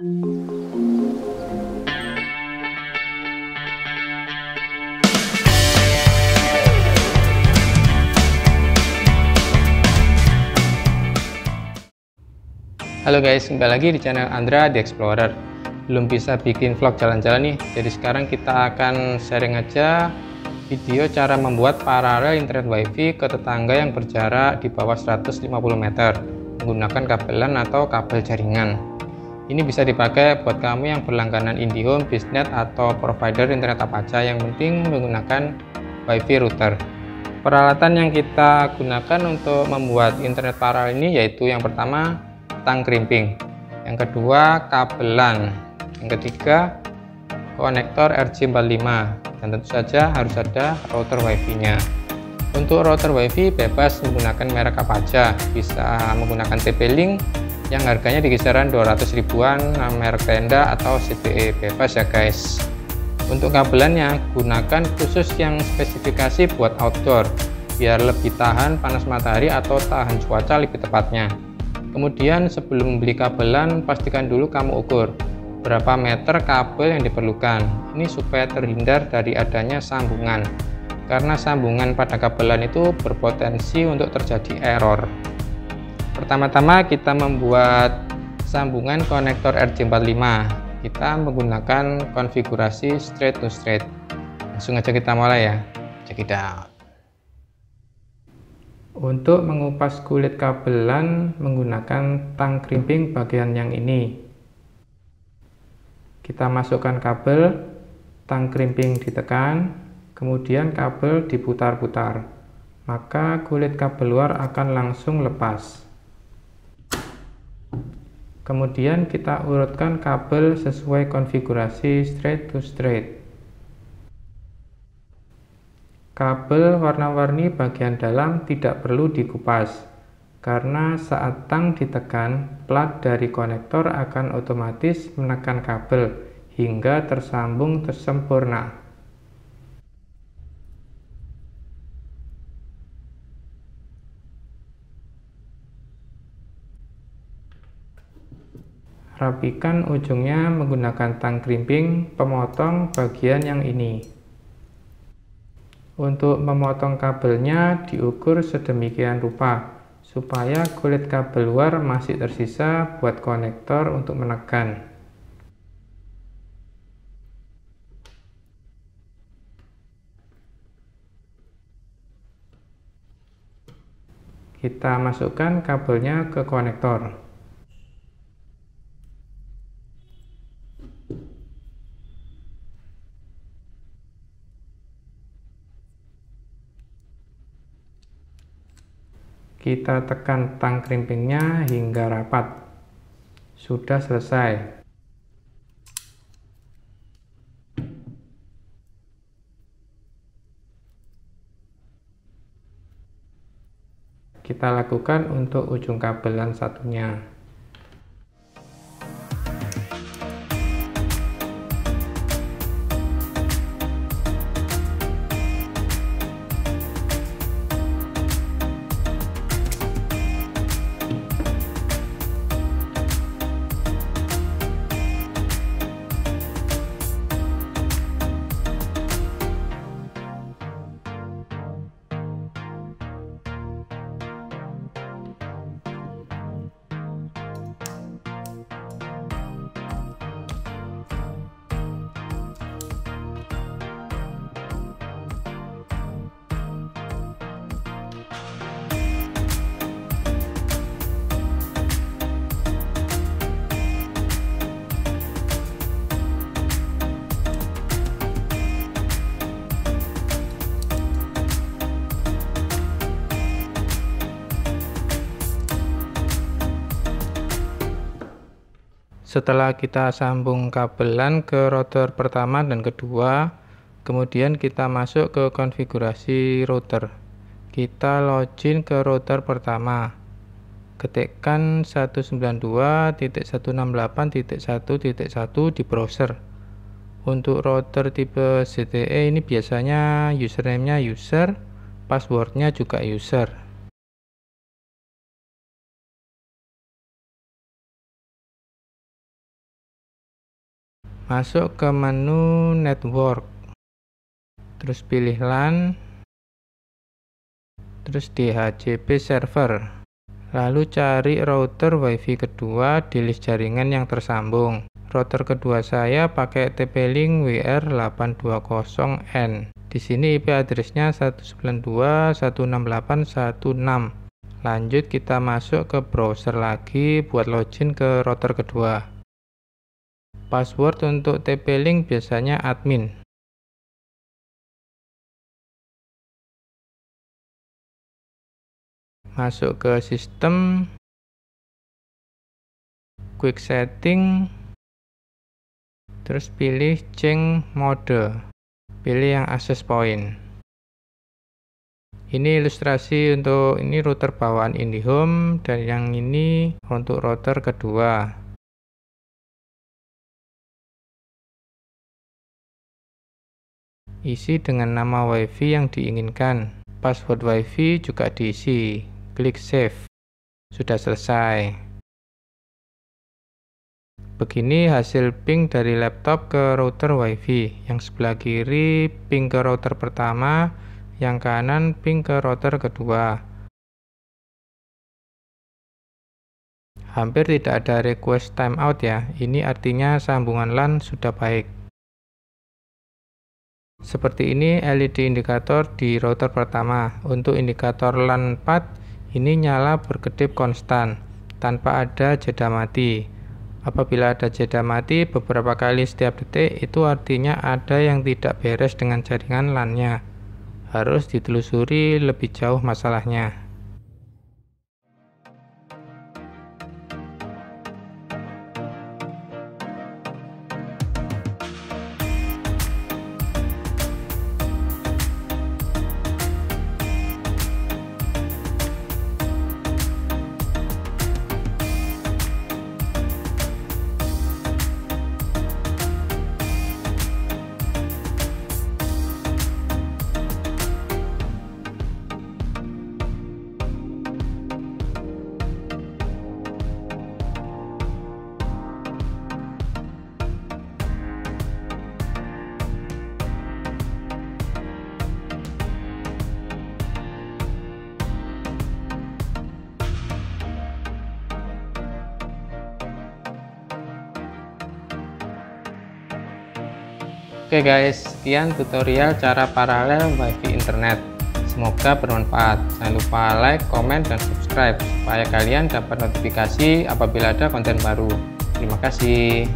Halo guys, kembali lagi di channel Andra The Explorer. Belum bisa bikin vlog jalan-jalan nih Jadi sekarang kita akan sharing aja video cara membuat paralel internet wifi ke tetangga yang berjarak di bawah 150 meter menggunakan kabelan atau kabel jaringan ini bisa dipakai buat kamu yang berlangganan IndiHome, Bisnet, atau provider internet apa aja. Yang penting menggunakan wifi router. Peralatan yang kita gunakan untuk membuat internet paralel ini yaitu yang pertama tang krimping yang kedua kabelan. Yang ketiga konektor RJ45 dan tentu saja harus ada router wifi nya untuk router wifi bebas menggunakan merek apa aja. Bisa menggunakan TP-Link yang harganya di kisaran 200 ribuan merek tenda atau CPE bebas ya guys. Untuk kabelannya gunakan khusus yang spesifikasi buat outdoor biar lebih tahan panas matahari atau tahan cuaca lebih tepatnya. Kemudian sebelum membeli kabelan pastikan dulu kamu ukur berapa meter kabel yang diperlukan. Ini supaya terhindar dari adanya sambungan karena sambungan pada kabelan itu berpotensi untuk terjadi error pertama-tama kita membuat sambungan konektor RJ45 kita menggunakan konfigurasi straight to straight. Langsung aja kita mulai ya. Check it out. Untuk mengupas kulit kabelan menggunakan tang krimping bagian yang ini. Kita masukkan kabel tang krimping ditekan kemudian kabel diputar-putar. Maka kulit kabel luar akan langsung lepas Kemudian kita urutkan kabel sesuai konfigurasi straight to straight. Kabel warna-warni bagian dalam tidak perlu dikupas, karena saat tang ditekan, plat dari konektor akan otomatis menekan kabel hingga tersambung tersempurna. Rapikan ujungnya menggunakan tang krimping pemotong bagian yang ini. Untuk memotong kabelnya diukur sedemikian rupa supaya kulit kabel luar masih tersisa buat konektor untuk menekan. Kita masukkan kabelnya ke konektor. Kita tekan tang krimpingnya hingga rapat. Sudah selesai. Kita lakukan untuk ujung kabelan satunya setelah kita sambung kabelan ke router pertama dan kedua kemudian kita masuk ke konfigurasi router. Kita login ke router pertama. Ketikkan 192.168.1.1 di browser. Untuk router tipe ZTE ini biasanya username nya user passwordnya juga user masuk ke menu network. Terus pilih LAN. Terus DHCP server. Lalu cari router wifi kedua di list jaringan yang tersambung. Router kedua saya pakai TP-Link WR820N di sini IP addressnya 192.168.16 lanjut kita masuk ke browser lagi buat login ke router kedua password untuk TP-Link biasanya admin. Masuk ke sistem. Quick setting. Terus pilih change mode. Pilih yang access point. Ini ilustrasi untuk ini router bawaan IndiHome dan yang ini untuk router kedua isi dengan nama wifi yang diinginkan. Password wifi juga diisi. Klik save. Sudah selesai. Begini hasil ping dari laptop ke router wifi. Yang sebelah kiri ping ke router pertama. Yang kanan ping ke router kedua. Hampir tidak ada request timeout ya. Ini artinya sambungan LAN sudah baik seperti ini LED indikator di router pertama. Untuk indikator LAN 4 ini nyala berkedip konstan tanpa ada jeda mati. Apabila ada jeda mati beberapa kali setiap detik itu artinya ada yang tidak beres dengan jaringan LAN-nya. Harus ditelusuri lebih jauh masalahnya Oke guys, sekian tutorial cara paralel WiFi internet. Semoga bermanfaat. Jangan lupa like, komen, dan subscribe supaya kalian dapat notifikasi apabila ada konten baru. Terima kasih.